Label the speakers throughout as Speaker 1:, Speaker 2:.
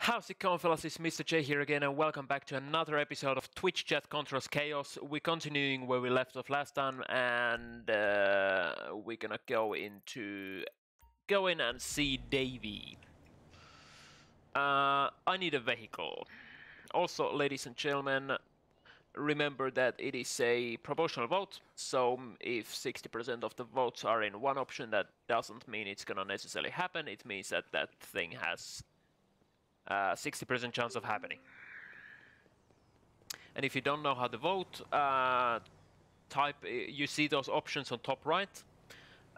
Speaker 1: How's it going, fellas? It's Mr. J here again, and welcome back to another episode of Twitch Chat Controls Chaos. We're continuing where we left off last time, and uh, we're gonna go into go in and see Davy. Uh, I need a vehicle. Also, ladies and gentlemen, remember that it is a proportional vote. So if 60% of the votes are in one option, that doesn't mean it's gonna necessarily happen. It means that that thing has 60% chance of happening. And if you don't know how to vote, uh, type. You see those options on top right.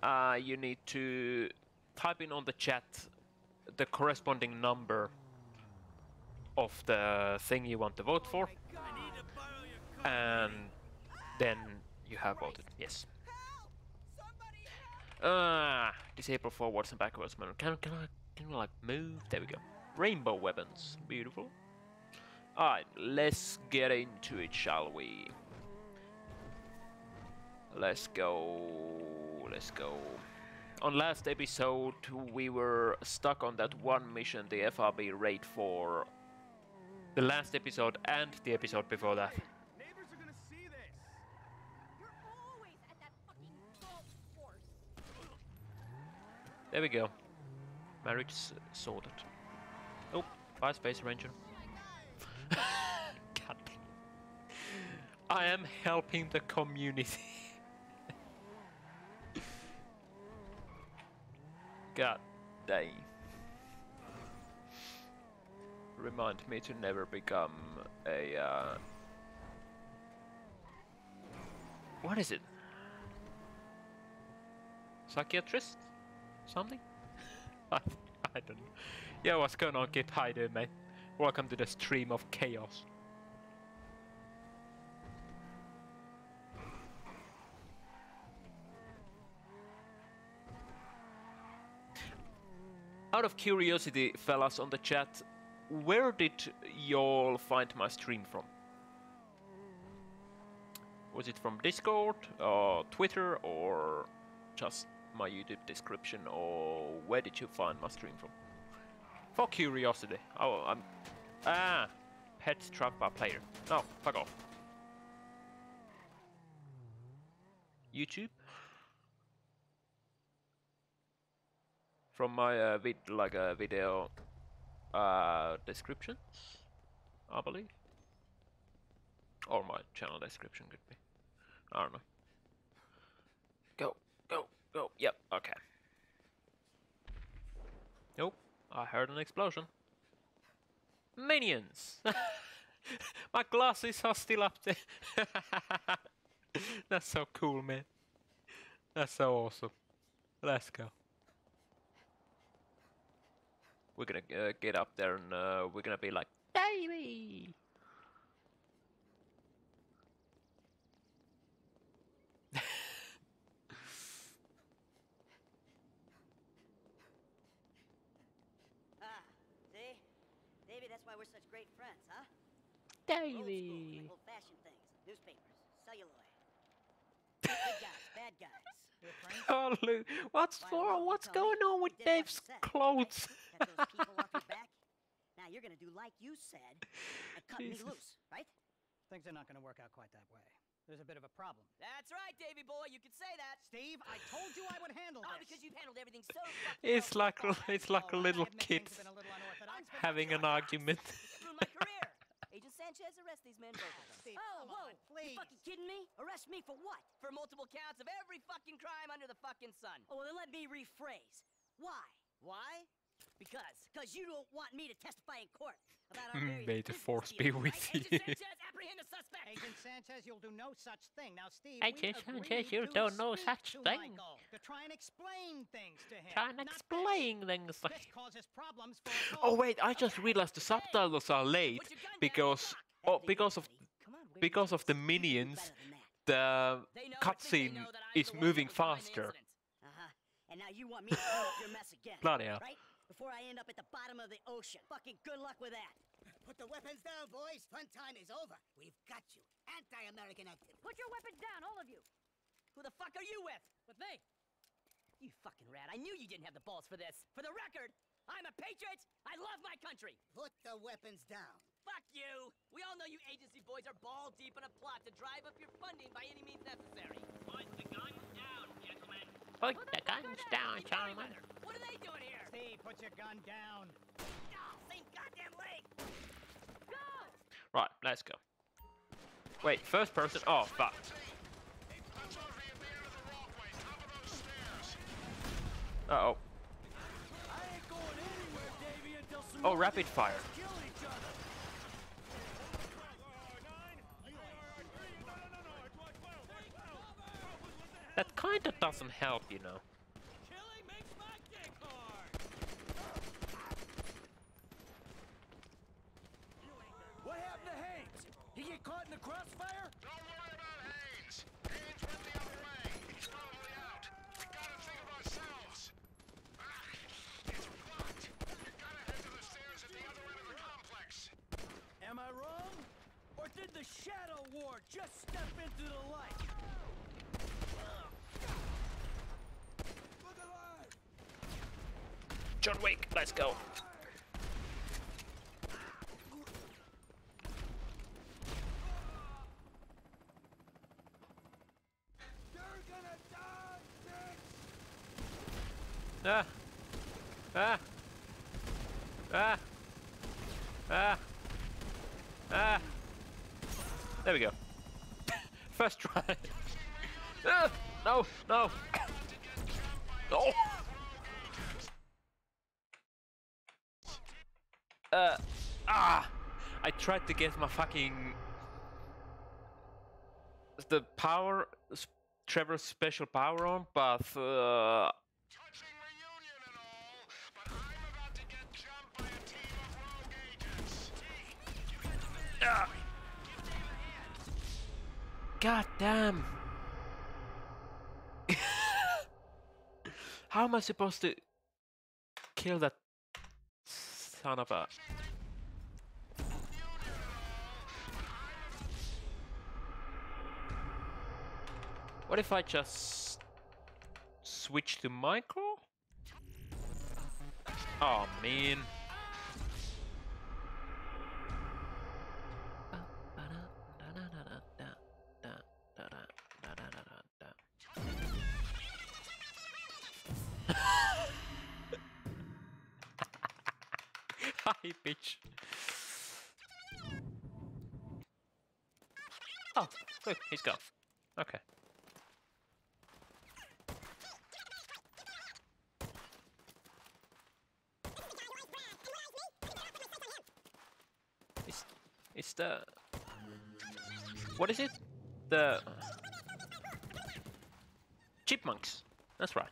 Speaker 1: Uh, you need to type in on the chat the corresponding number of the thing you want to vote for, and then you have voted. Yes. Ah, disable forwards and backwards. Can can I can I like move? There we go. Rainbow weapons. Beautiful. Alright, let's get into it, shall we? Let's go. Let's go. On last episode, we were stuck on that one mission, the FIB raid for the last episode and the episode before that.
Speaker 2: Neighbors are gonna see this.
Speaker 3: You're always at that fucking golf course.
Speaker 1: There we go. Marriage sorted. Bye Space Ranger. I am helping the community. God dang. Remind me to never become a uh, what is it? Psychiatrist? Something? I, I don't know. Yeah, what's going on, kid? Hi there, mate. Welcome to the stream of chaos. Out of curiosity, fellas on the chat, where did y'all find my stream from? Was it from Discord, or Twitter, or just my YouTube description, or where did you find my stream from? For curiosity. Oh, I'm. Ah! Pets trapped by player. No, fuck off. YouTube? From my uh, vid, like a video uh, descriptions, I believe. Or my channel description could be. I don't know. Go, go, go. Yep, okay. Nope, I heard an explosion. Minions! my glasses are still up there. That's so cool, man. That's so awesome. Let's go. We're gonna uh, get up there and uh, we're gonna be like, Davey!
Speaker 4: Ah, see? Davey, that's why we're such great friends, huh? We're old school,
Speaker 1: Davey!
Speaker 4: like old-fashioned things. Newspapers, celluloid. Good guys, bad guys.
Speaker 1: Oh, Lou, what's for? What's going on with
Speaker 4: You did what
Speaker 1: Dave's clothes?
Speaker 4: Got those people off your back. Now you're gonna do like you said and cut
Speaker 1: Jesus.
Speaker 4: me loose, right?
Speaker 5: Things are not going to work out quite that way. There's a bit of a problem.
Speaker 6: That's right, Davy boy. You could say that.
Speaker 5: Steve, I told you I would handle
Speaker 6: oh,
Speaker 5: this.
Speaker 6: Oh, because you've handled everything so
Speaker 1: It's like a- it's like oh, a
Speaker 5: Oh,
Speaker 1: little kid
Speaker 5: things have been a little unorthodox, but
Speaker 1: having an argument.
Speaker 6: Agent Sanchez, arrest these men, both of them.
Speaker 5: Steve,
Speaker 4: Oh,
Speaker 5: come
Speaker 4: whoa!
Speaker 5: on, please.
Speaker 4: You fucking kidding me? Arrest me for what?
Speaker 6: For multiple counts of every fucking crime under the fucking sun.
Speaker 4: Oh, well, then let me rephrase. Why?
Speaker 6: Why?
Speaker 4: Because, because you don't want me to testify in court about our mm, various
Speaker 1: May the force be with you.
Speaker 6: Agent Sanchez, apprehend the suspect.
Speaker 5: Agent Sanchez, you'll do no such thing. Now, Steve,
Speaker 1: Agent
Speaker 5: we
Speaker 1: Sanchez,
Speaker 5: agreed
Speaker 1: you
Speaker 5: to
Speaker 1: do no such
Speaker 5: to
Speaker 1: thing.
Speaker 5: Michael, to try and explain things to him.
Speaker 1: Try and
Speaker 5: not this.
Speaker 1: explain things.
Speaker 5: This causes problems for
Speaker 1: Oh wait, I just realized the subtitles are late
Speaker 6: Put your gun down and
Speaker 1: because oh because of
Speaker 4: on,
Speaker 1: because of the
Speaker 4: this. You can do
Speaker 1: minions,
Speaker 4: better than that.
Speaker 1: the
Speaker 6: They know or think they
Speaker 1: cutscene
Speaker 6: know that I'm
Speaker 1: is
Speaker 6: the
Speaker 1: moving
Speaker 6: that was behind the
Speaker 1: faster.
Speaker 4: Uh-huh. And now you want me to clean up your mess again.
Speaker 1: Bloody hell.
Speaker 4: Right? Before I end up at the bottom of the ocean. Fucking good luck with that.
Speaker 7: Put the weapons down, boys. Fun time is over. We've got you. Anti-American activity.
Speaker 3: Put your weapons down, all of you.
Speaker 6: Who the fuck are you with?
Speaker 3: With me.
Speaker 6: You fucking rat. I knew you didn't have the balls for this. For the record, I'm a patriot. I love my country.
Speaker 7: Put the weapons down.
Speaker 6: Fuck you. We all know you agency boys are ball deep in a plot to drive up your funding by any means necessary. Put the guns down, gentlemen.
Speaker 1: Put the guns down,
Speaker 6: Hey,
Speaker 1: gentlemen.
Speaker 6: What are they doing here?
Speaker 5: Steve, put your gun down.
Speaker 6: Oh, same goddamn leg.
Speaker 1: Right, let's go. Wait, first person. Oh, fuck. Uh oh. Oh, rapid fire. That kinda doesn't help, you know.
Speaker 2: Killing makes my dick hard. What happened to Haines? He get caught in the crossfire?
Speaker 8: Don't worry about Haines. Haines went the other way. He's probably out. We gotta think of ourselves. Ah, it's blocked. You gotta head to the stairs at the other end of the complex.
Speaker 2: Am I wrong? Or did the Shadow War just step into the light? Look alive!
Speaker 1: John Wick, let's go.
Speaker 2: You're gonna die, bitch!
Speaker 1: Ah. Ah. Ah. Ah. Ah. There we go. First try. ah. No, no. Uh. Ah. I tried to get my fucking the power, Trevor's special power on, but uh,
Speaker 8: Touching reunion and all, but I'm about to get jumped by a team of rogue agents.
Speaker 1: Ah. God damn. How am I supposed to kill that son of a... What if I just switch to Michael? Oh man. He's gone. Okay. It's, it's the... What is it? The... Chipmunks. That's right.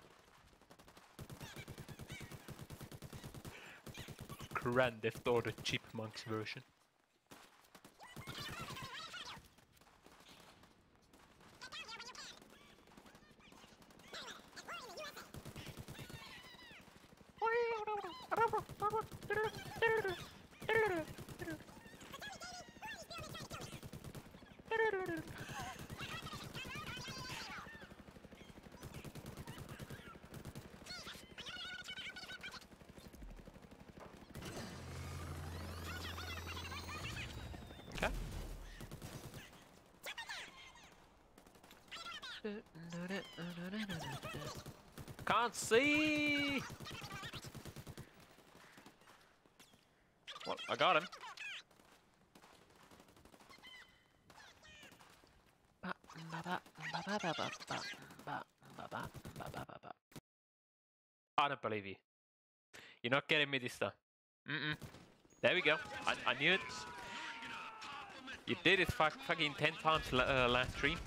Speaker 1: Grand Theft Auto Chipmunks version. Okay. Can't see. I got him. I don't believe you. You're not getting me this time. Mm-mm. There we go. I, I knew it. You did it fucking 10 times uh, last stream.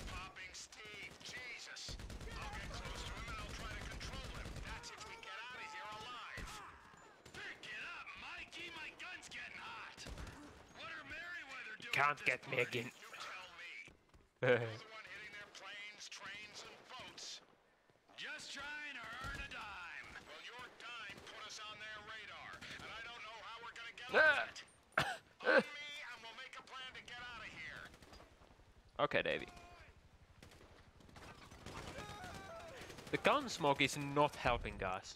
Speaker 1: Can't get me again.
Speaker 8: You tell me. You're the one hitting their planes, trains. Just trying to earn a dime. Well, your dime put us on their radar, and I don't know how we're gonna get off ah! it. Follow me, and we'll make a plan to get out of here.
Speaker 1: okay, Davey. The gun smoke is not helping, guys.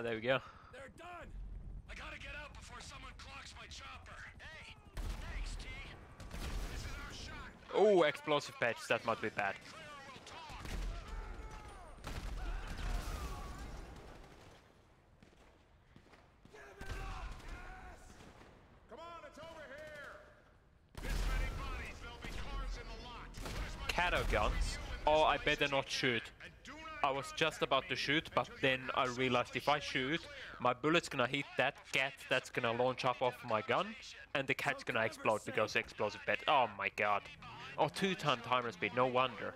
Speaker 1: Ah, there we go.
Speaker 2: They're done!
Speaker 8: I gotta get out before someone clocks my chopper. Hey, thanks, T. This is our shot.
Speaker 1: Oh, explosive patch. That might be bad.
Speaker 8: Clear or we'll talk. Come on, it's over here. This many bodies, there'll be cars in the lot. Where's my
Speaker 1: Cato guns. Oh, I better not shoot. I was just about to shoot, but then I realized if I shoot, my bullet's gonna hit that cat that's gonna launch up off my gun, and the cat's gonna explode because explosive pet. Oh my god. Oh, two ton timer speed, no wonder.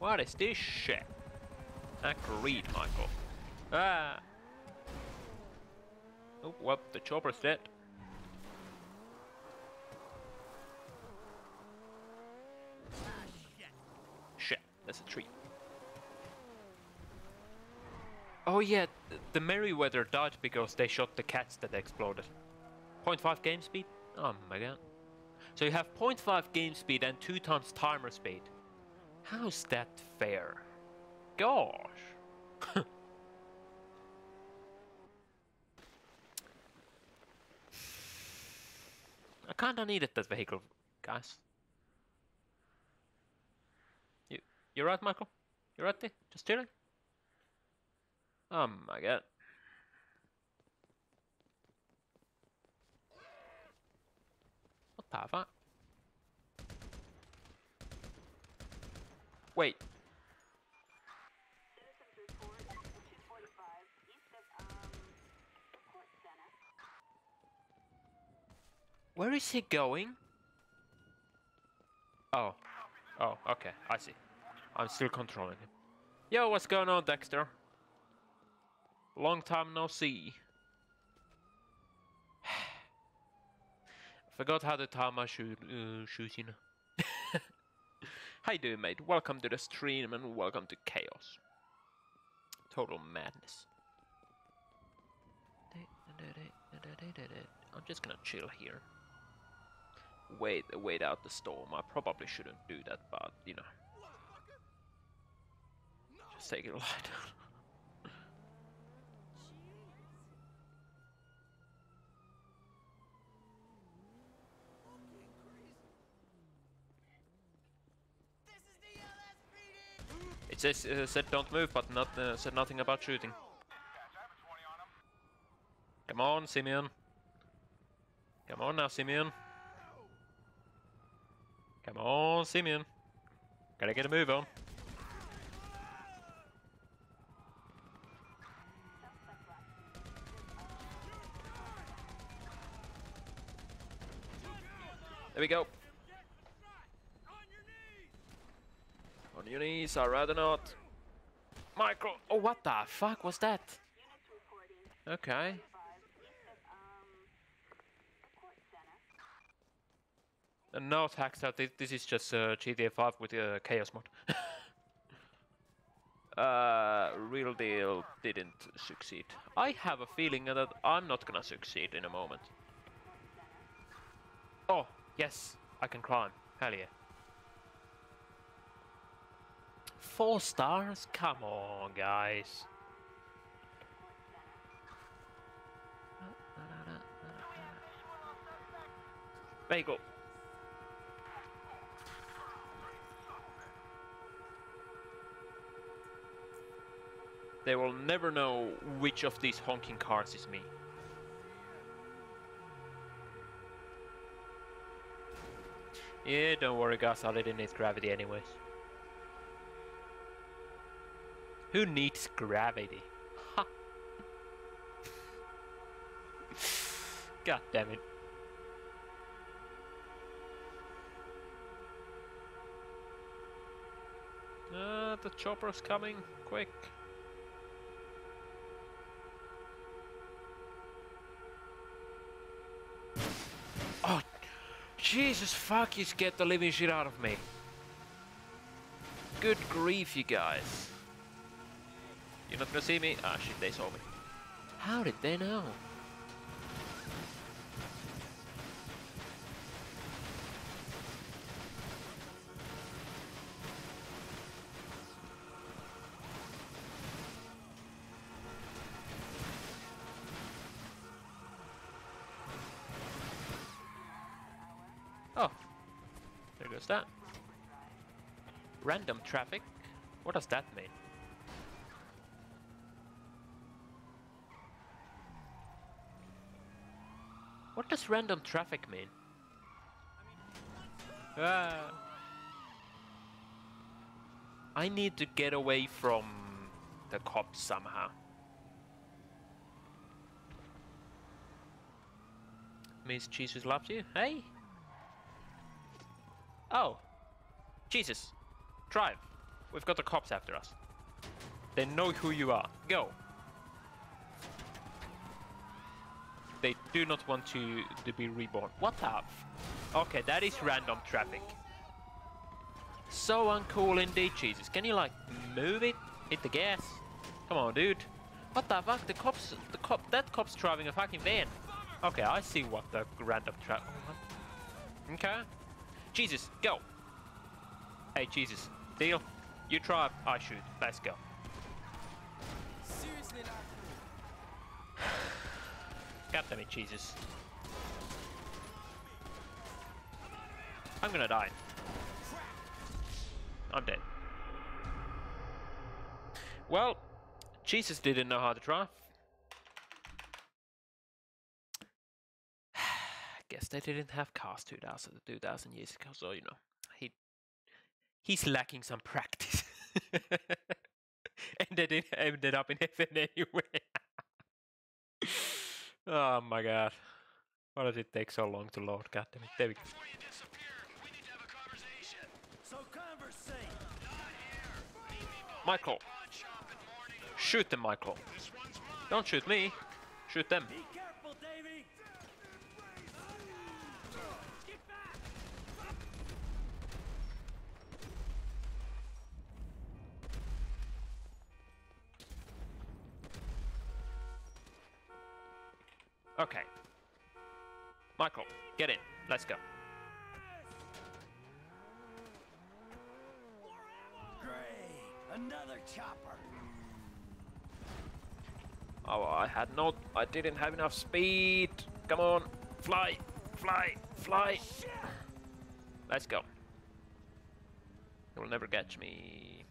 Speaker 2: What is this shit?
Speaker 1: Agreed, Michael. Ah. Oh, well, the chopper's dead.
Speaker 2: Ah, shit!
Speaker 1: Shit, that's a tree. Oh yeah, the Merryweather died because they shot the cats that exploded. 0.5 game speed? Oh my god. So you have 0.5 game speed and 2 times timer speed. How's that fair? Gosh. I kinda needed that vehicle, guys. You right, Michael? You right there? Just chilling? Oh my god. What the fuck? Wait. Where is he going? Oh. Oh, okay, I see. I'm still controlling him. Yo, what's going on, Dexter? Long time no see. Forgot how to time my shoe, uh, shoes, know. How you doing, mate? Welcome to the stream and welcome to Chaos. Total madness. I'm just gonna chill here. Wait, wait out the storm. I probably shouldn't do that, but you know. Take it light. It says uh, said don't move, but not uh, said nothing about shooting. Come on, Simeon. Come on now, Simeon. Come on, Simeon. Gotta get a move on. There we go. On your knees, I'd rather not. Michael! Oh, what the fuck was that? Okay. And no attacks out. This, this is just uh, GTA 5 with uh, Chaos mod. uh, real deal didn't succeed. I have a feeling that I'm not gonna succeed in a moment. Oh, yes, I can climb. Hell yeah. Four stars? Come on, guys. There you go. They will never know which of these honking cars is me. Yeah, don't worry guys, I didn't need gravity anyways. Who needs gravity? Ha. God damn it. Uh, the chopper's coming, quick. Jesus fuck, you scared the living shit out of me. Good grief, you guys. You're not gonna see me? Ah shit, they saw me. How did they know? Random traffic? What does that mean? What does random traffic mean? Ah. I need to get away from the cops somehow. Miss Jesus loves you. Hey. Oh. Jesus. Drive. We've got the cops after us. They know who you are. Go. They do not want to, to be reborn. What the Okay, that is random traffic. So uncool indeed, Jesus. Can you like move it? Hit the gas? Come on, dude. What the fuck? The cops, the cop, that cop's driving a fucking van. Okay, I see what the random traffic. Okay. Jesus, go. Hey, Jesus. Deal. You drive, I shoot. Let's go.
Speaker 2: Seriously, not
Speaker 1: God damn it, Jesus. I'm gonna die. I'm dead. Well, Jesus didn't know how to drive. Guess they didn't have cars 2000, 2000 years ago, so you know, he's lacking some practice. and they didn't ended up in heaven anyway. oh my god. Why does it take so long to load? God damn it. There we go.
Speaker 8: Before you disappear, we need to have a conversation.
Speaker 2: So conversate.
Speaker 8: Not here. Meet me behind
Speaker 1: Michael.
Speaker 8: the pawn shop in morning.
Speaker 1: Shoot them, Michael.
Speaker 8: This one's mine.
Speaker 1: Don't shoot me. Shoot them. Okay. Michael, get in. Let's go.
Speaker 2: Great. Another chopper.
Speaker 1: Oh, I had not... I didn't have enough speed. Come on. Fly. Fly. Fly. Let's go. They will never catch me.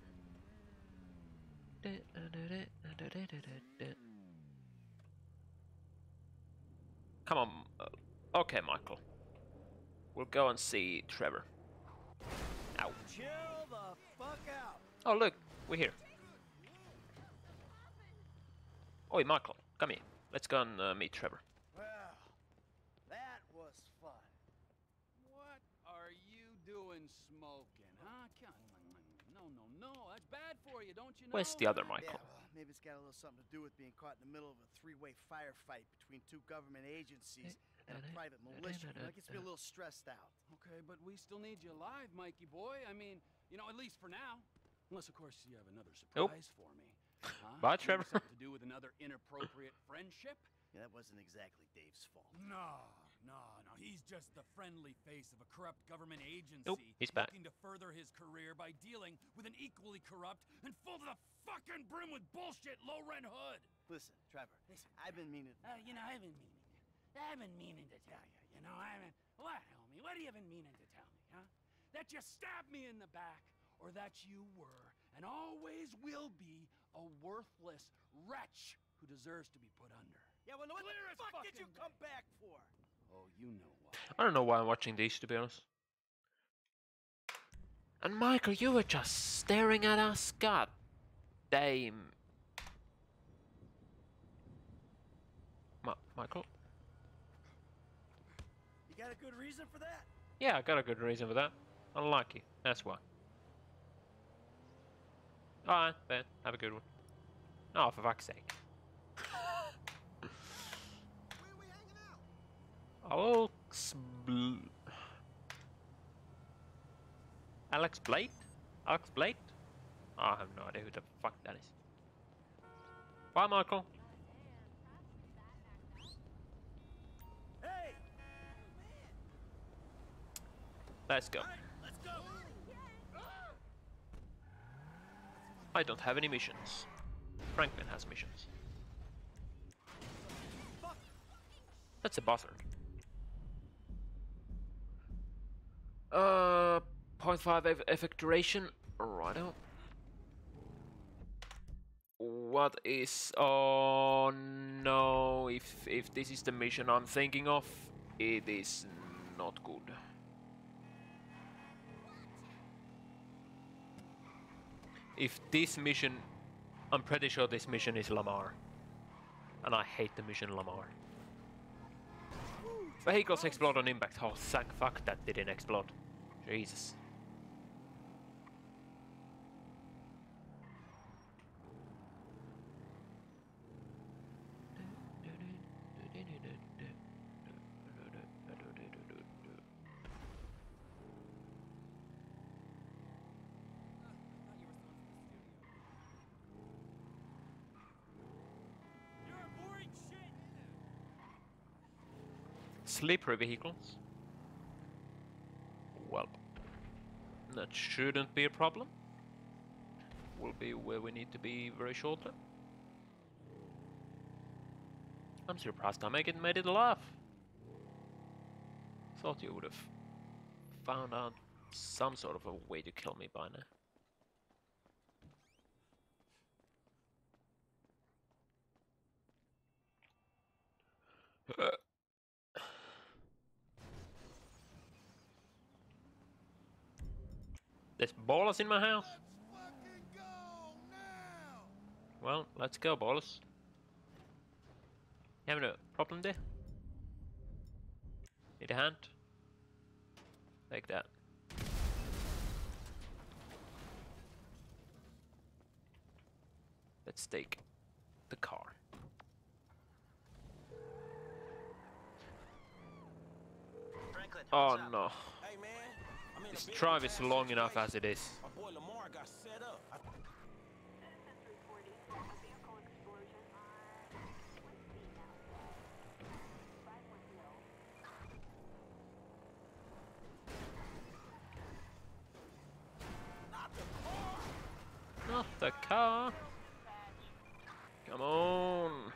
Speaker 1: Come on. uh, Okay, Michael. We'll go and see Trevor. Ow.
Speaker 2: Chill the fuck out.
Speaker 1: Oh, look. We're here. Oi, Michael. Come here. Let's go and uh, meet Trevor.
Speaker 2: Well, that was fun.
Speaker 9: What are you doing smoking, huh? Come on. No, no, no. That's bad for you, don't you know?
Speaker 1: Where's the other Michael?
Speaker 10: Yeah, well, maybe it's got a little something to do with being caught in the middle of a three-way firefight between two government agencies and a private militia. You know, it gets me a little stressed out.
Speaker 9: Okay, but we still need you alive, Mikey boy. I mean, you know, at least for now. Unless, of course, you have another
Speaker 1: Nope.
Speaker 9: surprise for me. Huh?
Speaker 1: Bye, Trevor.
Speaker 9: Something to do with another inappropriate friendship?
Speaker 10: Yeah, that wasn't exactly Dave's fault.
Speaker 2: No, no, no. He's just the friendly face of a corrupt government agency
Speaker 1: Nope, he's back.
Speaker 2: looking to further his career by dealing with an equally corrupt and full to the fucking brim with bullshit low rent hood.
Speaker 10: Listen, Trevor, Listen, I've been meaning.
Speaker 2: Uh, you know, I've been meaning. I've been meaning to tell you. You know, I've been. What, homie? What have you been meaning to tell me, huh? That you stabbed me in the back, or that you were and always will be a worthless wretch who deserves to be put under.
Speaker 10: Yeah, well, what
Speaker 2: Clear
Speaker 10: the fuck did you come back for?
Speaker 9: Oh, you know what.
Speaker 1: I don't know why I'm watching these, to be honest. And Michael, you were just staring at us? God damn. Ma Michael?
Speaker 2: You got a good reason for that?
Speaker 1: Yeah, I got a good reason for that. I don't like you, that's why. Alright, then, have a good one. Oh, for fuck's sake. Sbl- Alex Blade? Alex Blade? I have no idea who the fuck that is. Bye, Michael.
Speaker 2: Hey!
Speaker 1: Let's go. I don't have any missions. Franklin has missions. That's a buzzard. Uh, 0.5 effect duration. Righto. What is... Oh no, if, if this is the mission I'm thinking of, it is not good. If this mission... I'm pretty sure this mission is Lamar. And I hate the mission Lamar. Vehicles explode on impact. Oh, thank fuck that didn't explode. Jesus.
Speaker 2: You're a boring shit!
Speaker 1: Slippery vehicles. Well, that shouldn't be a problem. We'll be where we need to be very shortly. I'm surprised I make it made it alive. Thought you would have found out some sort of a way to kill me by now. There's ballers in my house. Well, let's go, ballers. Having a problem there? Need a hand? Like that. Let's take the car.
Speaker 11: Franklin,
Speaker 1: Oh
Speaker 11: what's up?
Speaker 1: No.
Speaker 11: Hey man, I'm in a
Speaker 1: This drive is long enough as it is. Not the car. Come on.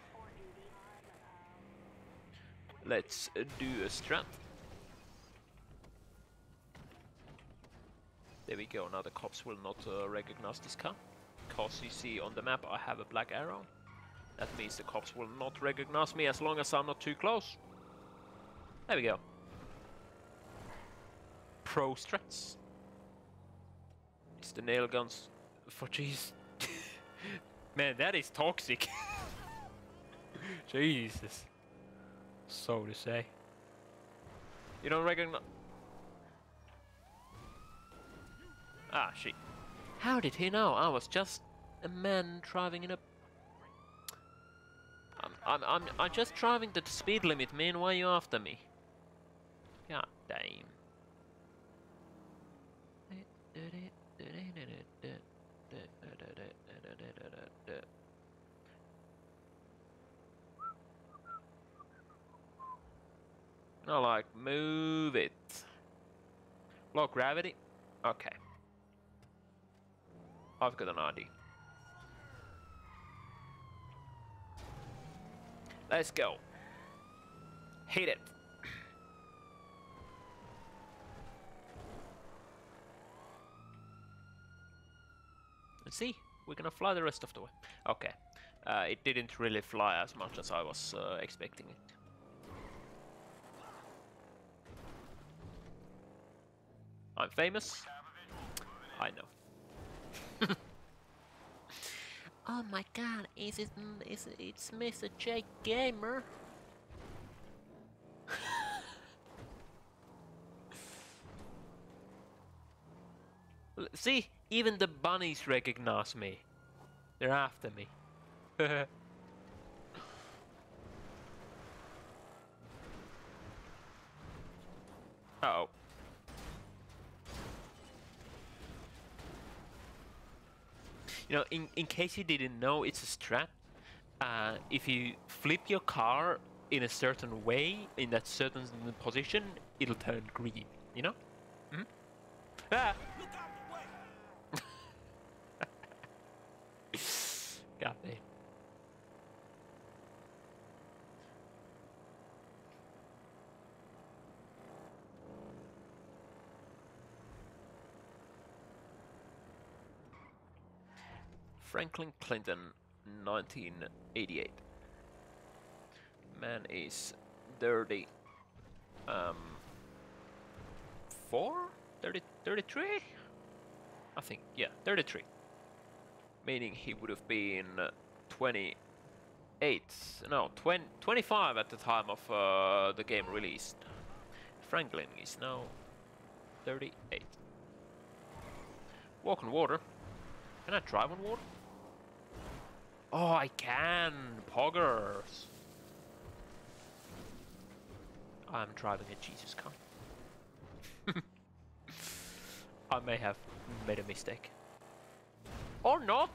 Speaker 1: Let's do a strat. Now the cops will not uh, recognize this car. Because you see on the map I have a black arrow. That means the cops will not recognize me as long as I'm not too close. There we go. Pro strats. It's the nail guns for cheese. Man, that is toxic. Jesus. So to say. You don't recognize. Ah, shit. How did he know? I was just a man driving in a. I'm, I'm, I'm, I'm just driving the speed limit, man. Why are you after me? God damn. No, like, move it. Low gravity? Okay. I've got an ID. Let's go. Hit it. Let's see. We're gonna fly the rest of the way. Okay. Uh, it didn't really fly as much as I was uh, expecting it. I'm famous. I know. Oh my god, is it is it, it's Mr. J Gamer? See, even the bunnies recognize me. They're after me. Uh oh. You know, in, in case you didn't know, it's a strat. Uh, if you flip your car in a certain way, in that certain position, it'll turn green. You know? Mm -hmm. Ah! God damn. Franklin Clinton, 1988. Man is dirty. Um, four? 30, 33? I think, yeah, 33. Meaning he would have been 28, no, 20, 25 at the time of uh, the game released. Franklin is now 38. Walk on water. Can I drive on water? Oh, I can! Poggers! I'm driving a Jesus car. I may have made a mistake. Or not!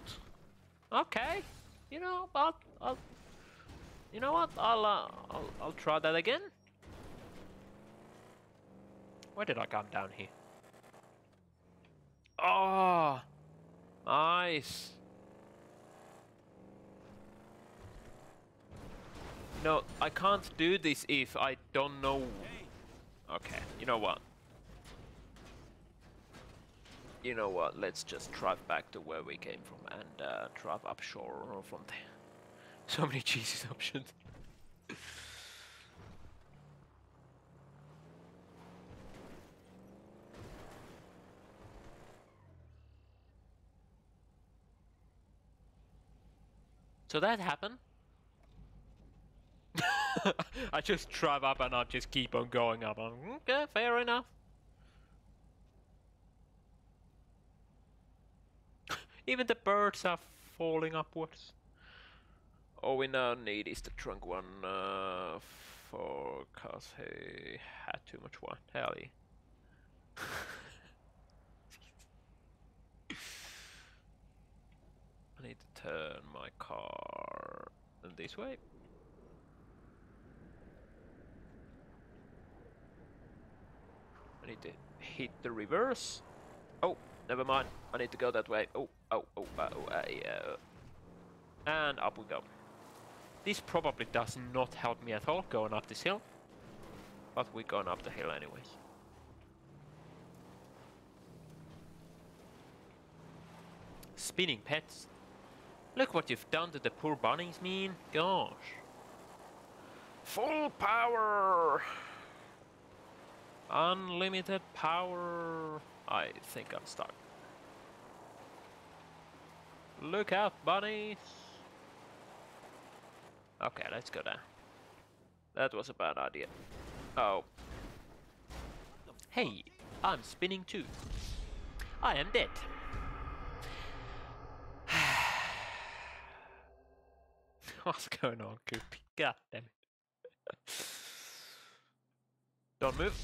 Speaker 1: Okay. You know, I'll, I'll you know what? I'll, uh, I'll, I'll try that again. Where did I come down here? Oh, nice. No, I can't do this if I don't know... Okay, you know what? You know what, let's just drive back to where we came from and uh, drive upshore from there. So many cheesy options. so that happened. I just drive up and I just keep on going up. I'm, okay, fair enough. Even the birds are falling upwards. All we now need is the trunk one uh, for cause he had too much wine. Hell yeah. I need to turn my car this way. I need to hit the reverse. Oh, never mind. I need to go that way. Oh, oh, oh, uh, oh, uh. And up we go. This probably does not help me at all going up this hill. But we're going up the hill anyways. Spinning pets. Look what you've done to the poor bunnies, mean. Gosh. Full power! Unlimited power. I think I'm stuck. Look out, bunnies! Okay, let's go down. That was a bad idea. Oh. Hey, I'm spinning too. I am dead. What's going on, Goopy? God damn it. Don't move.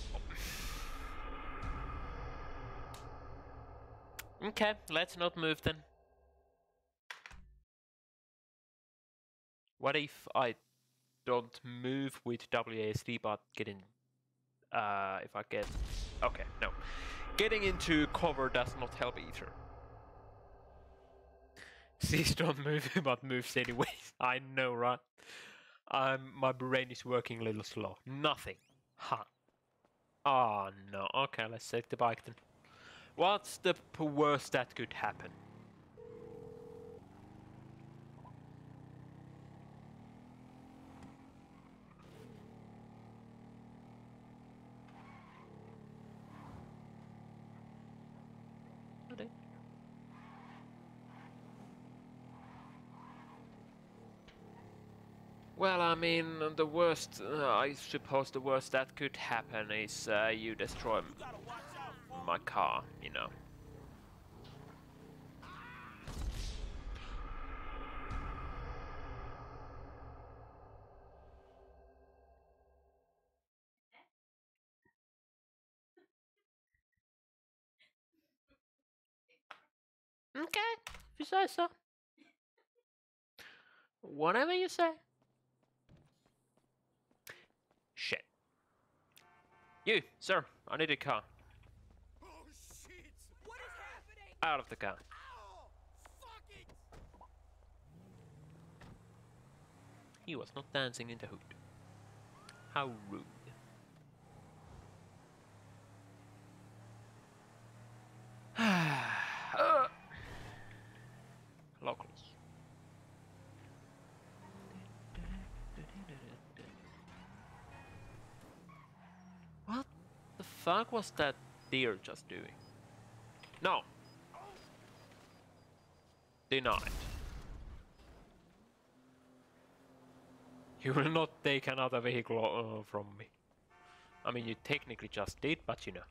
Speaker 1: Okay, let's not move then. What if I don't move with WASD but getting uh if I get okay no. Getting into cover does not help either. Please don't move but moves anyways. I know right? Um my brain is working a little slow. Nothing. Huh oh no. Okay let's take the bike then. What's the worst that could happen Well, I mean, the worst, uh, I suppose the worst that could happen is uh, you destroy my car, you know. Okay, if you say so. Whatever you say. Shit. You, sir, I need a car.
Speaker 2: Oh shit!
Speaker 6: What is happening?
Speaker 1: Out of the car. He was not dancing in the hood. How rude. uh. Locals. What the fuck was that deer just doing? No. Denied. You will not take another vehicle uh, from me. I mean, you technically just did, but you know.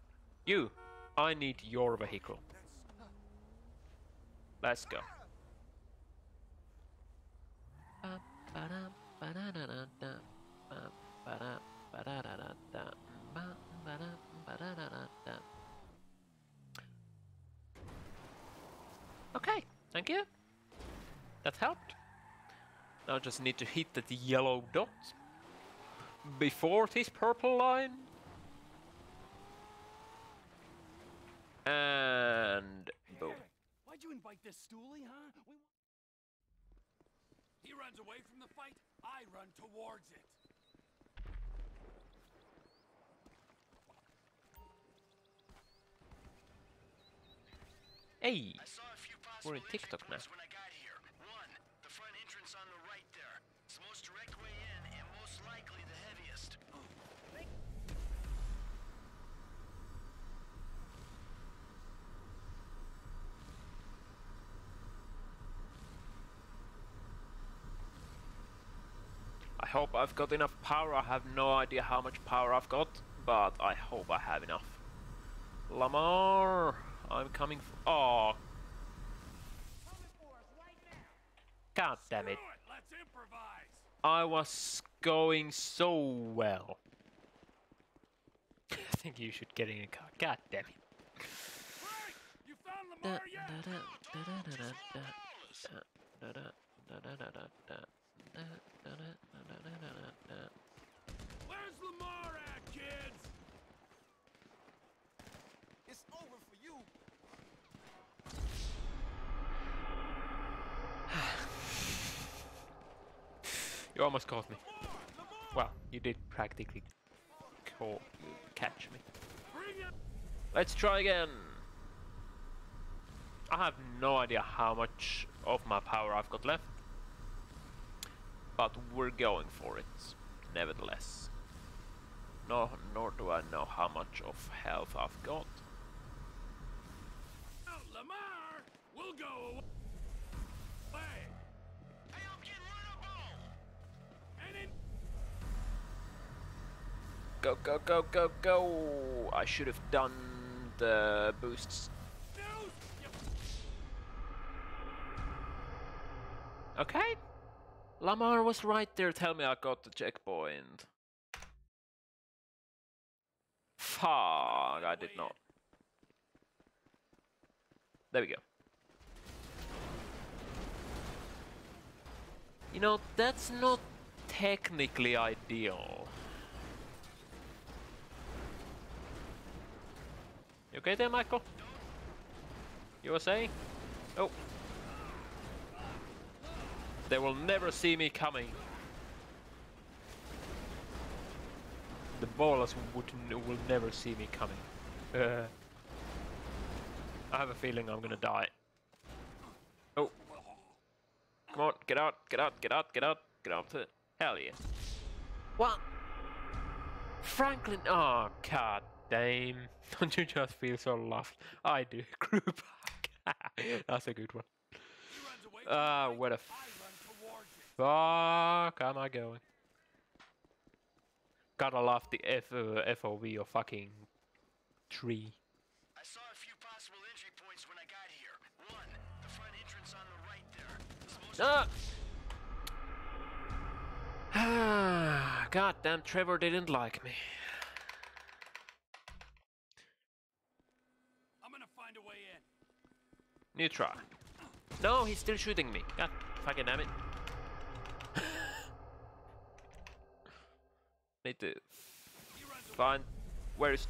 Speaker 1: You, I need your vehicle. Let's go. Okay, thank you. That helped. Now I just need to hit that yellow dot before this purple line. And boom.
Speaker 2: Why'd you invite this stoolie, huh? We... He runs away from the fight, I run towards it.
Speaker 1: Hey,
Speaker 8: I saw a few
Speaker 1: we're in TikTok now.
Speaker 8: when I got here. One, the front entrance on the right there. It's the most direct way in and most likely the heaviest.
Speaker 1: I hope I've got enough power. I have no idea how much power I've got, but I hope I have enough. Lamar, I'm coming. F oh, god damn it!
Speaker 2: Let's improvise.
Speaker 1: I was going so well. I think you should get in a car. God damn it!
Speaker 2: Frank, you found
Speaker 1: Da-
Speaker 11: You
Speaker 1: almost caught me. Well, you did practically call, catch me. Let's try again. I have no idea how much of my power I've got left. But we're going for it, nevertheless. No, nor do I know how much of health I've got.
Speaker 2: Lamar! We'll go away.
Speaker 1: Go, go, go, go, go! I should have done the boosts. Okay. Lamar was right there. Tell me I got the checkpoint. Fuck, I did not. There we go. You know, that's not technically ideal. You okay there, Michael? You were saying? Oh. They will never see me coming. The ballers would will never see me coming. Uh, I have a feeling I'm gonna die. Oh. Come on, get out, get out, get out, get out, get out. Hell yeah. What? Franklin, oh god damn. Don't you just feel so loved? I do. Group. That's a good one.
Speaker 2: he runs away from
Speaker 1: Ah,
Speaker 2: fight,
Speaker 1: where the
Speaker 2: I run towards it.
Speaker 1: fuck am I going? Gotta love the F uh, FOV of fucking tree.
Speaker 8: I saw a few possible entry points when I got here. One, the front entrance on the right there. It's the most
Speaker 1: Ah! God damn, Trevor didn't like me.
Speaker 2: I'm gonna find a way in.
Speaker 1: New try. No, he's still shooting me. God fucking damn it. Need to find where is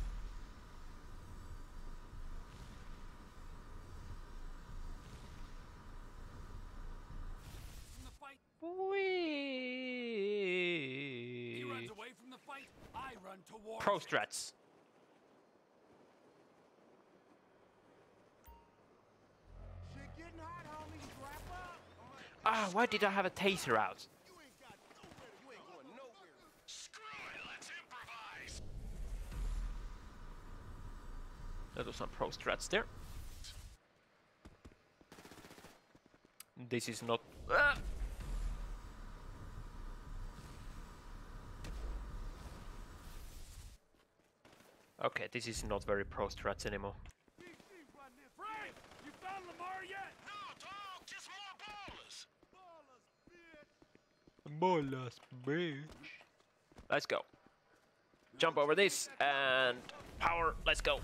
Speaker 1: Wee.
Speaker 2: he runs away from the fight. I run towards.
Speaker 1: Pro strats.
Speaker 11: Shit getting hot, homie. Strap up.
Speaker 1: Ah, why did I have a taser out? That was some pro strats there. This is not. Ah! Okay, this is not very pro strats anymore.
Speaker 2: Frank, you found Lamar yet?
Speaker 8: No, dog, just more ballers.
Speaker 1: Bolas, bitch. Let's go. Jump over this and power. Let's go.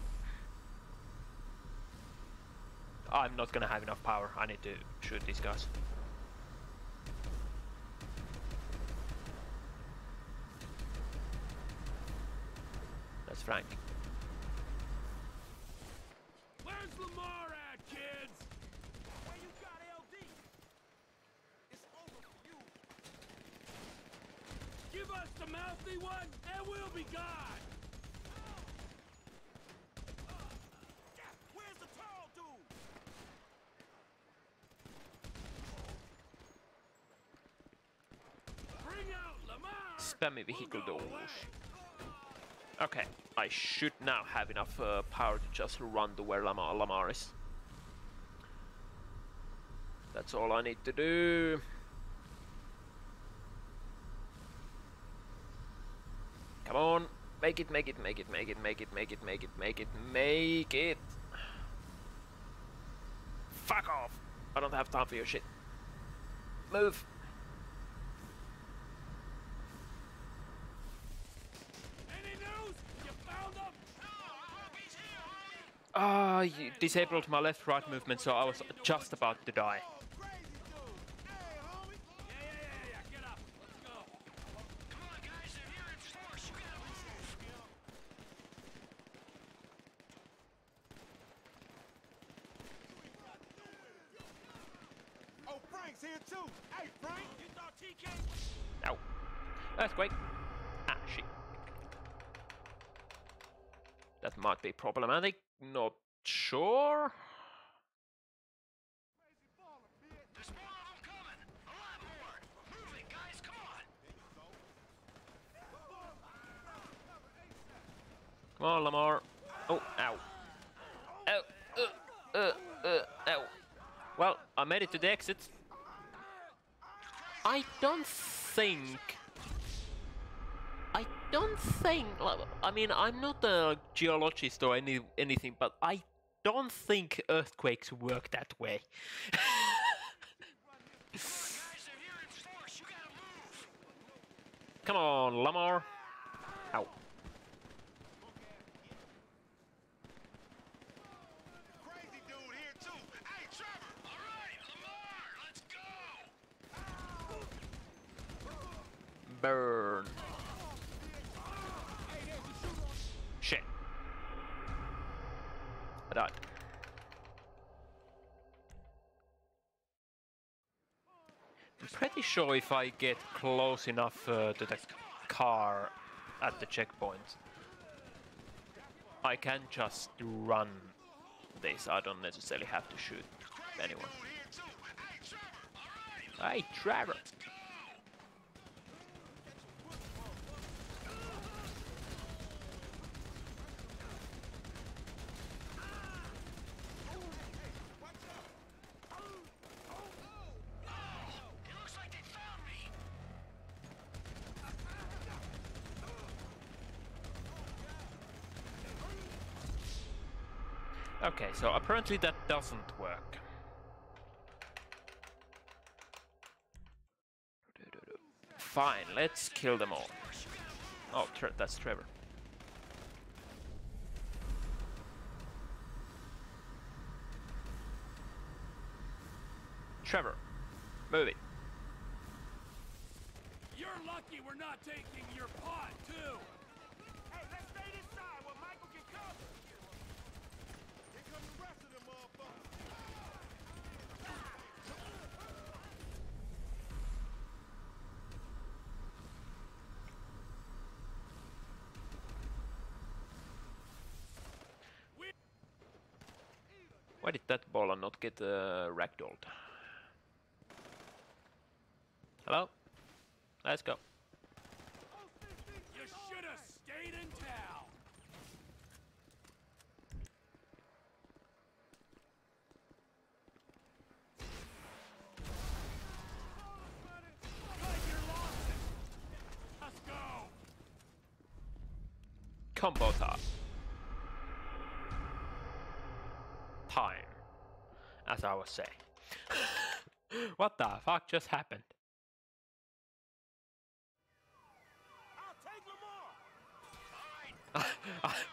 Speaker 1: I'm not gonna have enough power. I need to shoot these guys. That's Frank.
Speaker 2: Where's Lamar at, kids?
Speaker 11: Where you got LD? It's over for you.
Speaker 2: Give us the mouthy one, and we'll be gone.
Speaker 11: Where's the tall dude?
Speaker 2: Bring out Lamar.
Speaker 1: Spammy vehicle
Speaker 2: We'll
Speaker 1: doors. Okay, I should now have enough uh, power to just run to where Lamar, Lamar is. That's all I need to do. On, make it, make it, make it, make it, make it, make it, make it, make it, make it. Fuck off! I don't have time for your shit. Move.
Speaker 2: Any news? You found him?
Speaker 1: Ah, you disabled my left-right movement, so I was just about to die.
Speaker 11: Oh, crazy dude. Hey, homie.
Speaker 2: Yeah, yeah, yeah, yeah. Get up. Let's go.
Speaker 8: Come on, guys, they're here in force. You gotta move.
Speaker 11: Oh, Frank's here too. Hey, Frank.
Speaker 2: You thought TK?
Speaker 1: Ow. Earthquake. Ah, shit. That might be problematic. Not sure.
Speaker 8: Come on,
Speaker 1: Lamar. Oh, ow. Ow. Uh, uh, uh, ow. Well, I made it to the exit. I don't think. I don't think. like, I mean, I'm not a geologist or any anything, but I don't think earthquakes work that way.
Speaker 8: Guys, they're here in force. You gotta move.
Speaker 1: Come on, Lamar. Ow.
Speaker 11: Crazy
Speaker 1: sure if I get close enough uh, to the car at the checkpoint, I can just run this. I don't necessarily have to shoot anyone.
Speaker 8: Hey, Trevor. All right,
Speaker 1: Hey, Trevor.
Speaker 8: it looks like they found me.
Speaker 1: Okay, so apparently that doesn't work. Fine, let's kill them all. Oh, that's Trevor. Trevor, move it.
Speaker 2: You're lucky we're not taking your pot, too.
Speaker 11: Hey, let's stay this side where Michael can cover. Here come the rest of them motherfuckers.
Speaker 1: Why did that ball not get uh, ragdolled? Hello? Let's go. must say. what the fuck just happened?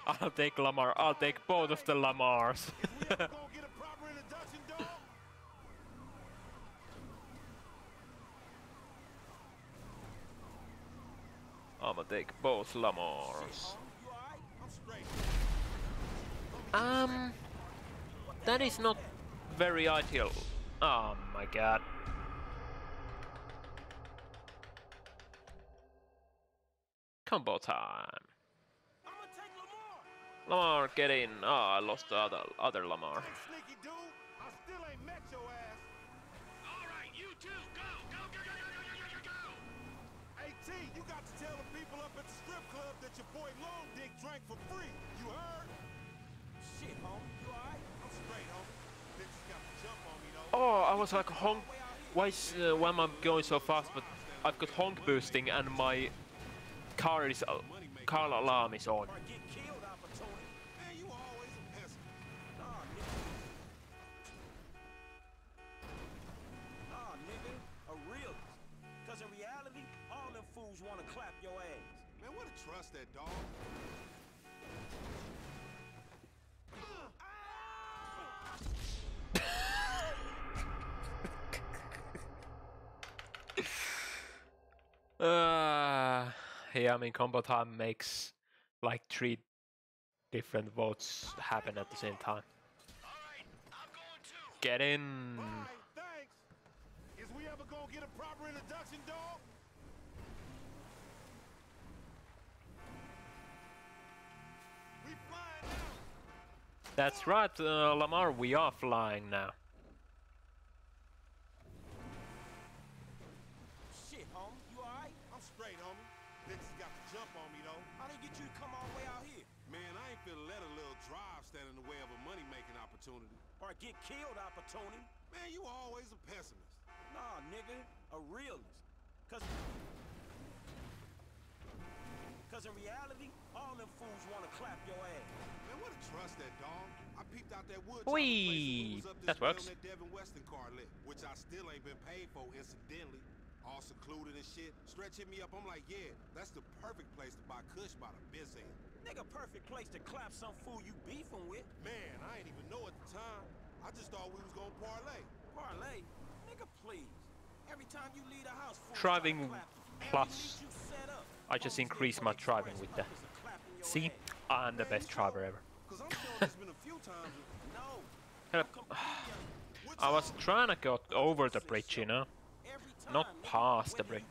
Speaker 11: I'll take Lamar.
Speaker 1: I'll take both of the Lamars. I'ma take both Lamars. Um, that is not very ideal. Oh my god. Combo time.
Speaker 11: Lamar,
Speaker 1: get in. Oh, I lost the other, other Lamar.
Speaker 8: you
Speaker 11: got to tell the people up at the strip club that your boy Long Dick drank for free. You heard?
Speaker 1: was like honk. Why, is, uh, why am I going so fast? But I've got honk boosting and my car is uh, car alarm is on.
Speaker 11: want to clap your ass. Man, what a trust that dog.
Speaker 1: I mean combo time makes like three different votes happen at the same time. Get in. That's right, uh, Lamar. We are flying now.
Speaker 11: Opportunity. Get killed opportunity. Man, you always a pessimist. Nah, nigga. A realist. Cause... Cause in reality, all them fools wanna clap your ass. Man, what a trust that dog. I peeped out that wood chopper place and
Speaker 1: Whee!
Speaker 11: was up this
Speaker 1: That works.
Speaker 11: that Devin Weston car lit, which I still ain't been paid for incidentally. All secluded and shit. Stretch hit me up, I'm like, yeah, that's the perfect place to buy Kush by the biz end. Nigga, perfect place to clap some fool you beefing with. Man, I ain't even know at the time. I just thought we was gonna parlay. Parlay? Nigga, please. Every time you leave the house, fool
Speaker 1: Driving plus.
Speaker 11: And we need you set up.
Speaker 1: I just increased my driving with that. See, I'm the best driver ever.
Speaker 11: I'm sure there's been a few times. with- No.
Speaker 1: Help. I was trying to go over the bridge, you know, not past the bridge.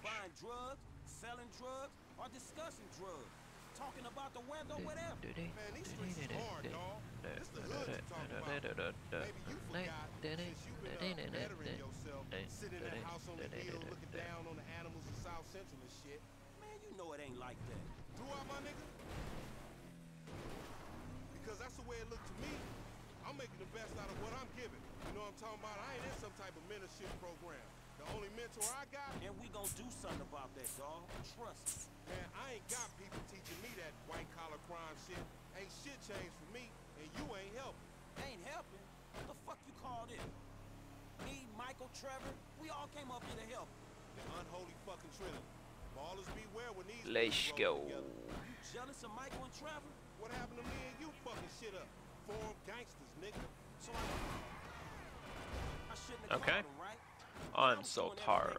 Speaker 11: Buying drugs, selling drugs, or discussing drugs. Talking about the weather, whatever. Man, these streets is hard, dawg. This the hood you talking about. Maybe you forgot, since you been uh, bettering yourself, sitting in that house on the hill looking down on the animals of South Central and shit. Man, you know it ain't like that. Do I, my nigga? Because that's the way it looked to me. I'm making the best out of what I'm given. You know what I'm talking about? I ain't in some type of mentorship program. The only mentor I got... And we gonna do something about that, dawg. Trust me. Man, I ain't got people teaching me that white-collar crime shit. Ain't shit changed for me, and you ain't helping. Ain't helping? What the fuck you call this? Me, Michael, Trevor, we all came up here to help. The unholy fucking trinity. Ballers beware when these
Speaker 1: Let's go.
Speaker 11: You jealous of Michael and Trevor? What happened to me and you fucking shit up? Forum gangsters, nigga. So I... I shouldn't have
Speaker 1: Okay.
Speaker 11: called him, right?
Speaker 1: I'm so tired.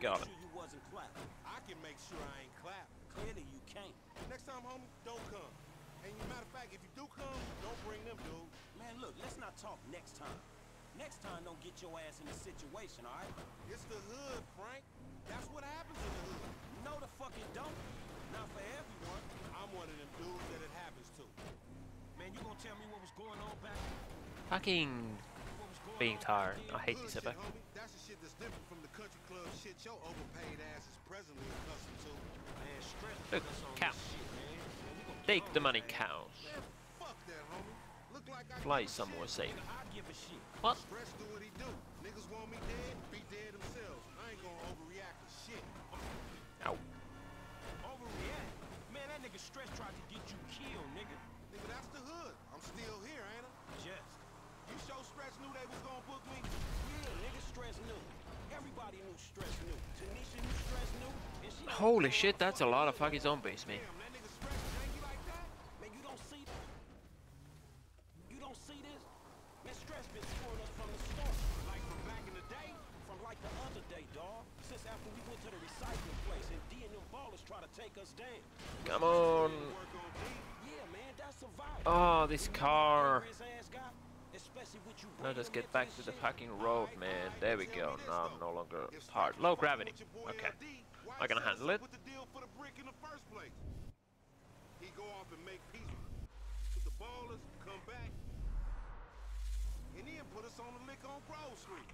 Speaker 1: Got it.
Speaker 11: I can make sure I ain't clap. Clearly you can't. Next time, homie, don't come. And matter of fact, if you do come, don't bring them, dude.
Speaker 12: Man, look, let's not talk next time. Next time, don't get your ass in a situation, all right?
Speaker 11: It's the hood, Frank. That's what happens in the hood.
Speaker 12: No, the fuck it don't. Not for everyone.
Speaker 11: I'm one of them dudes that it happens to.
Speaker 12: Man, you gonna tell me what was going on back
Speaker 1: Fucking being tired. I hate this
Speaker 11: Hood shit, That's the shit that's different from the country club shit your overpaid ass is presently accustomed to.
Speaker 12: Man, stress
Speaker 1: Look,
Speaker 12: put us on
Speaker 1: count.
Speaker 12: this shit, man. Man, we gonna
Speaker 1: Take the money
Speaker 12: this,
Speaker 1: counts.
Speaker 11: Man, fuck that, homie. Look like I
Speaker 1: Fly somewhere safe.
Speaker 12: man. I give a shit.
Speaker 1: What?
Speaker 11: Do what he do. Niggas want me dead, be dead themselves. I ain't gonna overreact to shit.
Speaker 1: Ow.
Speaker 12: Overreact. Man, that nigga Stretch tried to get you killed, nigga.
Speaker 11: Nigga, that's the hood. I'm still here, I?
Speaker 12: Just.
Speaker 11: You show Stretch knew they was gonna book me?
Speaker 12: Yeah, nigga, Stretch knew. Everybody knew Stretch knew. Tanisha knew Stretch knew. And she
Speaker 1: Holy shit, that's a lot of
Speaker 12: hood.
Speaker 1: fucking zombies, man.
Speaker 11: Damn, that nigga Stretch janky like that?
Speaker 12: Man, you don't see that? You don't see this? Man, Stretch been screwing us from the start. Like from back in the day? From like the other day, dawg. Since after we went to the recycling place and D and them ballers try to take us down.
Speaker 1: Come on.
Speaker 12: Work. Yeah, man, that's survival.
Speaker 1: Oh, this car.
Speaker 12: His ass got, especially with you
Speaker 1: Now just get back to the fucking road, man. There we go. Now I'm no longer tired. Low gravity. Okay. I can handle it.
Speaker 11: He go off and make peace the ballers, come back, and then put us on the lick on Grove Street.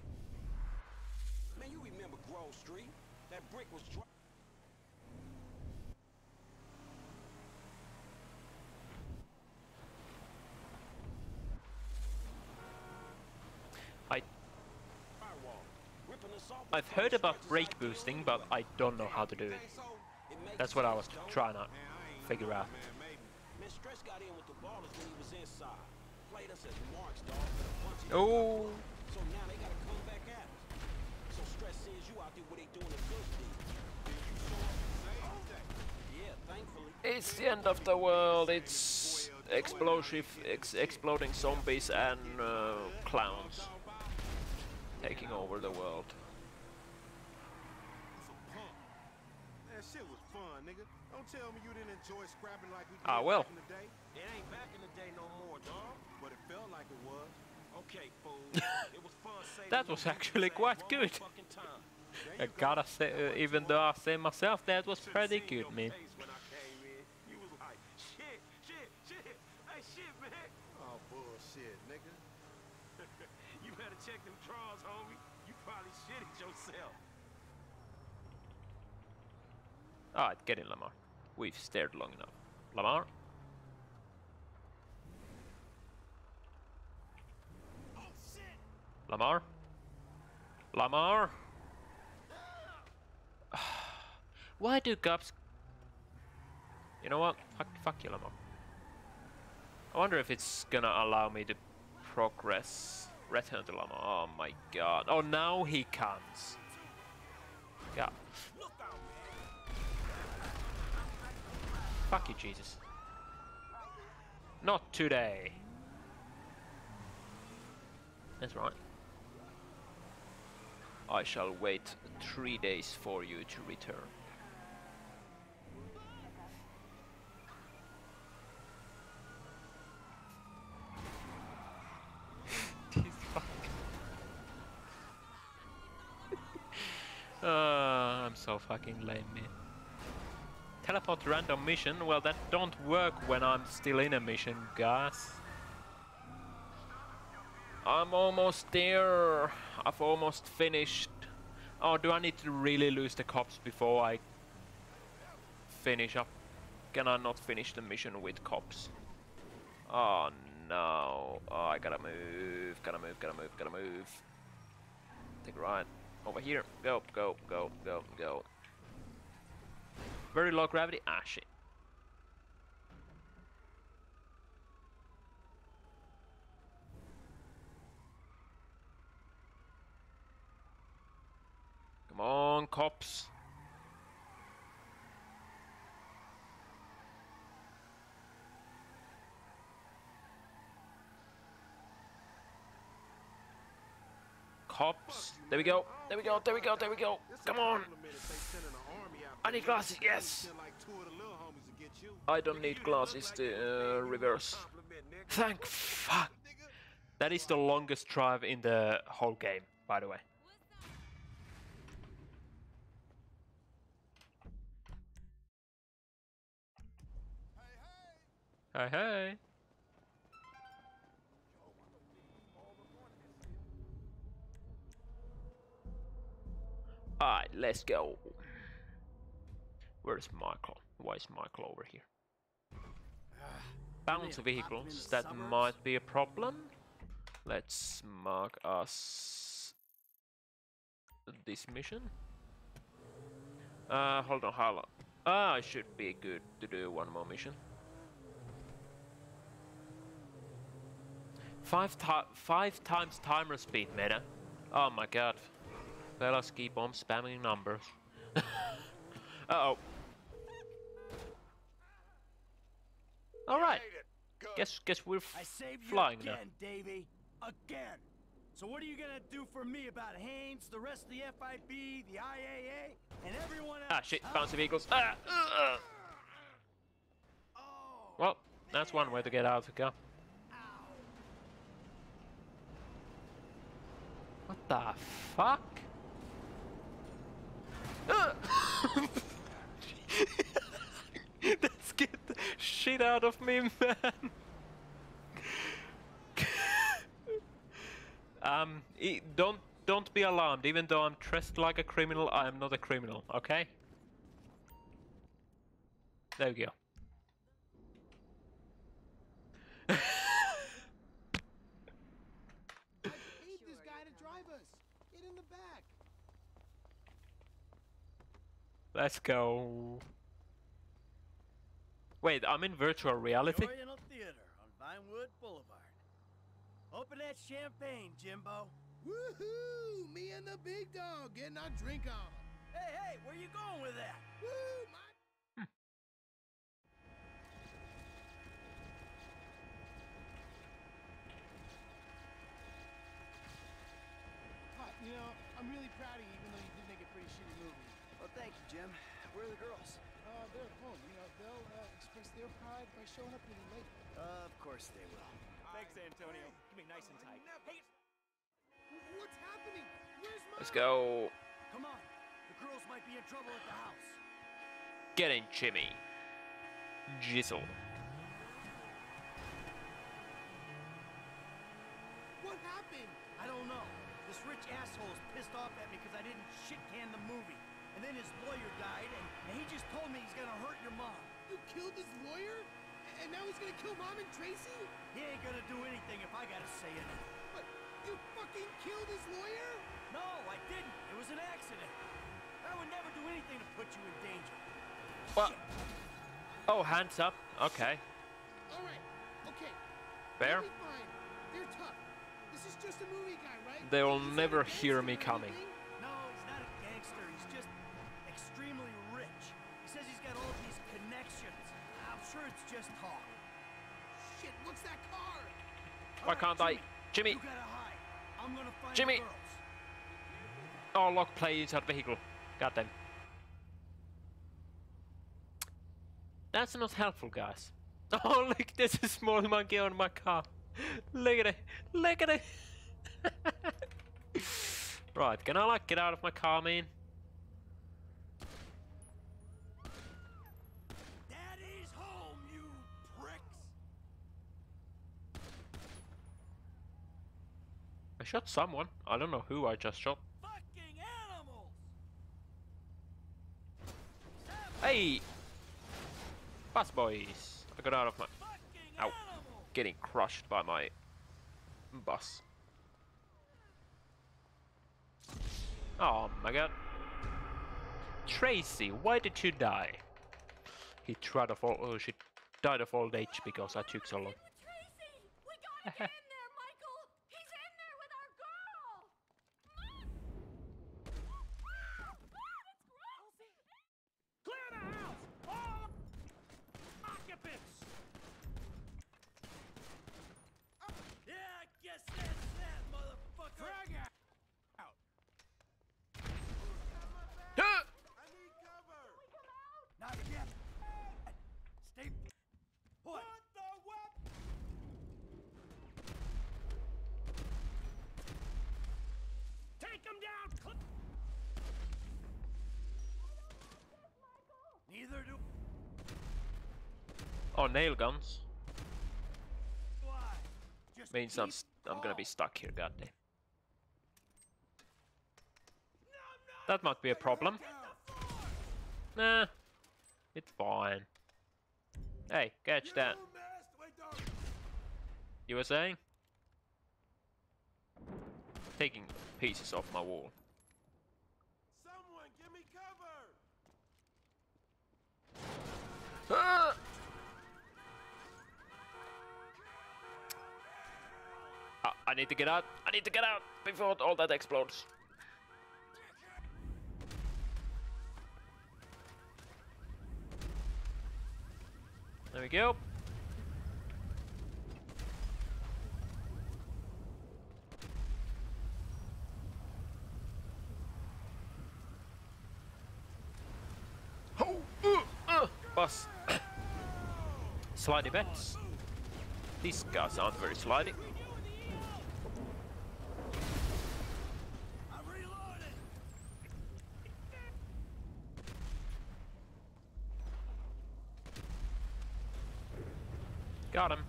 Speaker 12: Man, you remember Grove Street? That brick was dry.
Speaker 1: I
Speaker 12: Firewall, ripping us off
Speaker 1: I've heard about brake boosting, but I don't know how to do it. That's what I was trying to figure out.
Speaker 12: Man, Stretch got in with the ballers when he was inside. Played us as marks, dog. with a bunch of
Speaker 1: Oh.
Speaker 12: So now they gotta come back at us. So Stretch sends you out there where they doing the good deed. Then you show up and save the day. Yeah, thankfully.
Speaker 1: It's the end of the world. It's explosive, ex exploding zombies and uh, clowns taking over the world.
Speaker 11: That shit was fun, nigga. Don't tell me you didn't enjoy scrapping like we did
Speaker 1: Ah, well.
Speaker 11: back in the day.
Speaker 12: It ain't back in the day no more, dog.
Speaker 11: But it felt like it was.
Speaker 12: Okay, fool. it was fun saving
Speaker 1: That was actually quite good.
Speaker 12: the fucking time.
Speaker 1: I gotta say, uh, even though I say myself, that was pretty good,
Speaker 12: your
Speaker 1: man.
Speaker 12: face when I came in. You was like, shit, shit, shit. Hey, shit, man.
Speaker 11: Oh, bullshit, nigga.
Speaker 12: you better check them drawers, homie. You probably shit it yourself.
Speaker 1: Alright, get in, Lamar. We've stared long enough. Lamar? Lamar? Lamar? Why do cops... You know what? Fuck, fuck you, Lamar. I wonder if it's gonna allow me to progress. Return to Lamar. Oh my god. Oh, now he comes. God. Fuck you, Jesus. Not today. That's right. I shall wait three days for you to return. Uh, I'm so fucking lame, man. Teleport random mission? Well, that don't work when I'm still in a mission, guys. I'm almost there. I've almost finished. Oh, do I need to really lose the cops before I finish up? Can I not finish the mission with cops? Oh no. Oh, I gotta move, gotta move, gotta move, gotta move. Take a right. Over here. Go, go, go, go, go. Very low gravity. Ah, shit. Come on, cops. cops. There we go. There we go. There we go. There we go. Come on. I need glasses. Yes. I don't need glasses to uh, reverse. Thank fuck. That is the longest drive in the whole game, by the way. Hey, hey. Alright, let's go. Where's Michael? Why is Michael over here? Bounce vehicles, that might be a problem. Let's mark us this mission. Uh, hold on, how long? Ah, it should be good to do one more mission. Five, ti five times timer speed, meta. Oh my god. Fellas keep on spamming numbers. Uh-oh. Guess guess we're
Speaker 2: I saved
Speaker 1: flying
Speaker 2: you
Speaker 1: now.
Speaker 2: again, Davey. Again. So what are you gonna do for me about Haines, the rest of the FIB, the IAA, and everyone else?
Speaker 1: Ah shit,
Speaker 2: huh?
Speaker 1: bouncy vehicles. Ah, uh, uh. Well, that's one way to get out of the car. What the fuck? Ah! that scared the shit out of me, man. Um, don't don't be alarmed. Even though I'm dressed like a criminal, I am not a criminal. Okay? There we go.
Speaker 10: Need this guy to drive us. Get in the back.
Speaker 1: Let's go. Wait, I'm in virtual reality.
Speaker 2: Theater on Vinewood Boulevard. Open that champagne, Jimbo.
Speaker 10: Woohoo! Me and the big dog getting our drink on.
Speaker 2: Hey, hey, where you going with that?
Speaker 10: Woo! My Hot, you know, I'm really proud of you, even though you did make a pretty shitty movie.
Speaker 2: Well, thank you, Jim. Where are the girls?
Speaker 10: Uh, they're at home. You know, they'll uh, express their pride by showing up a little late.
Speaker 2: Uh, of course they will.
Speaker 5: Thanks, Antonio. Give me nice and tight. Hey,
Speaker 10: What's happening? Where's my?
Speaker 1: Let's go.
Speaker 2: Come on. The girls might be in trouble at the house.
Speaker 1: Get in, Jimmy. Jizzle.
Speaker 10: What happened?
Speaker 2: I don't know. This rich asshole is pissed off at me because I didn't shit can the movie. And then his lawyer died, and, and he just told me he's gonna hurt your mom.
Speaker 10: You killed his lawyer? And now he's gonna kill Mom and Tracy?
Speaker 2: He ain't gonna do anything if I gotta say it.
Speaker 10: But you fucking killed his lawyer?
Speaker 2: No, I didn't. It was an accident. I would never do anything to put you in danger.
Speaker 1: What? Oh, hands up. Okay.
Speaker 10: All right. Okay.
Speaker 1: Fair.
Speaker 10: They'll be fine. They're tough. This is just a movie guy, right?
Speaker 1: They will never hear me coming.
Speaker 10: anything.
Speaker 2: It's just.
Speaker 10: Shit, what's that car?
Speaker 1: Why
Speaker 2: right,
Speaker 1: can't I? Jimmy!
Speaker 2: You gotta hide. I'm gonna find
Speaker 1: Jimmy! Oh, lock play inside vehicle. God damn. That's not helpful, guys. Oh, look, there's a small monkey on my car. Look at it. Look at it. right, can I like get out of my car, man? Shot someone. I don't know who I just shot.
Speaker 2: Fucking animals.
Speaker 1: Hey! Bus boys! I got out of my... Ow. Getting crushed by my bus. Oh my god. Tracy, why did you die? He tried of all... Oh, she died of old age because I took so long.
Speaker 3: Tracy! We gotta get in there, Michael! He's in there with our girl!
Speaker 2: Clear the house! All occupants! Yeah, I guess that's that, motherfucker! Frag out!
Speaker 1: Oh, nail guns. Means I'm, I'm gonna be stuck here, goddamn. That might be a problem. Nah, it's fine. Hey, catch that.
Speaker 11: You
Speaker 1: were saying? Taking pieces off my wall. I need to get out. I need to get out before all that explodes. There we go. Oh, uh, uh, slidey bets. These guys aren't very slidey.
Speaker 2: I'm reloading.
Speaker 1: Got him.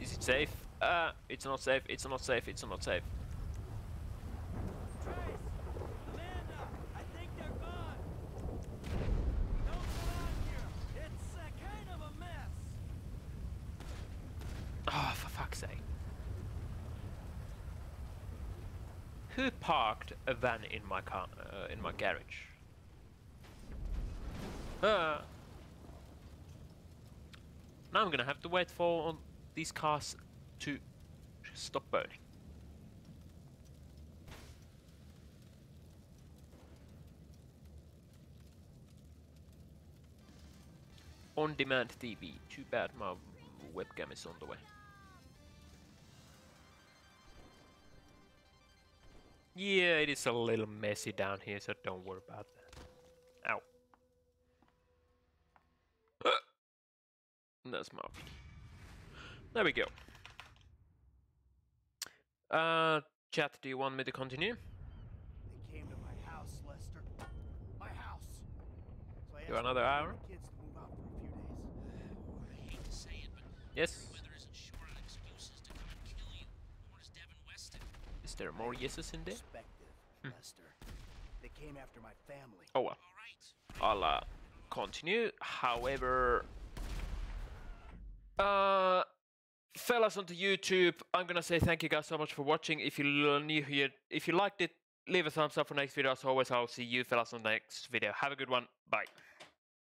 Speaker 1: Is it safe? Uh, it's not safe, it's not safe, it's not safe. Oh, for fuck's sake. Who parked a van in my car, uh, in my garage? Uh, now I'm gonna have to wait for these cars to stop burning. On-demand TV. Too bad my webcam is on the way. Yeah, it is a little messy down here, so don't worry about that. Ow. That's my There we go. Uh, chat, do you want me to continue?
Speaker 10: They came to my house, Lester. My house. So I
Speaker 1: You
Speaker 10: asked
Speaker 1: another hour?
Speaker 10: kids to move out for a few days.
Speaker 13: I hate to say it, but
Speaker 1: Yes.
Speaker 13: weather isn't short on excuses to come and kill you. Nor is Devin Weston.
Speaker 1: Is there more yeses in there?
Speaker 10: Perspective, Lester. They came after my family.
Speaker 1: Oh well. I'll uh, continue. However, uh, fellas on the YouTube, I'm gonna say thank you guys so much for watching. If you're new here, if you liked it, leave a thumbs up for next video. As always, I'll see you fellas on the next video. Have a good one. Bye.